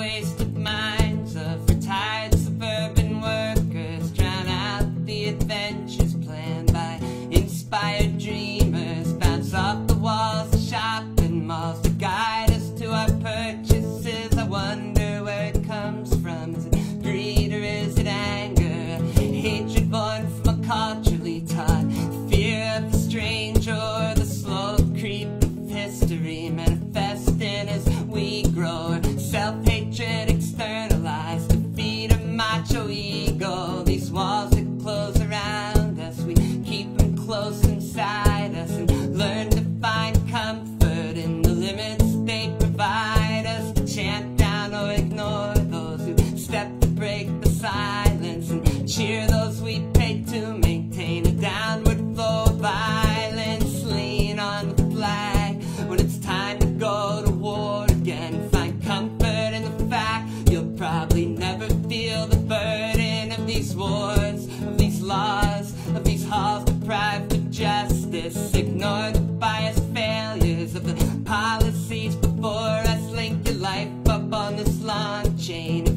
ways to so eagle. These walls that close around us, we keep them close inside us and learn to find comfort in the limits they provide us to chant down or ignore those who step to break the silence and cheer those we. up on the slot chain.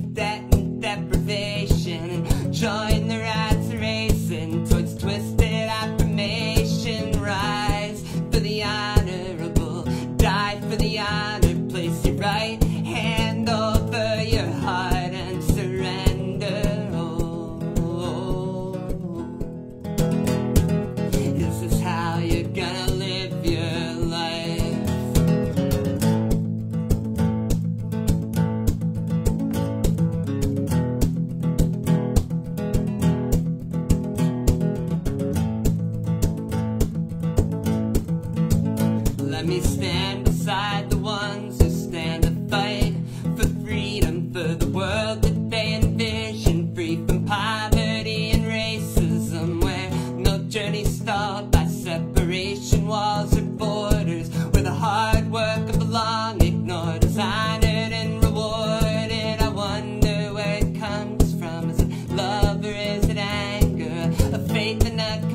stand beside the ones who stand to fight for freedom, for the world that they envision, free from poverty and racism, where no journey stalled by separation walls or borders, where the hard work of a long ignored, desired and rewarded, I wonder where it comes from—is it love or is it anger? A faith in a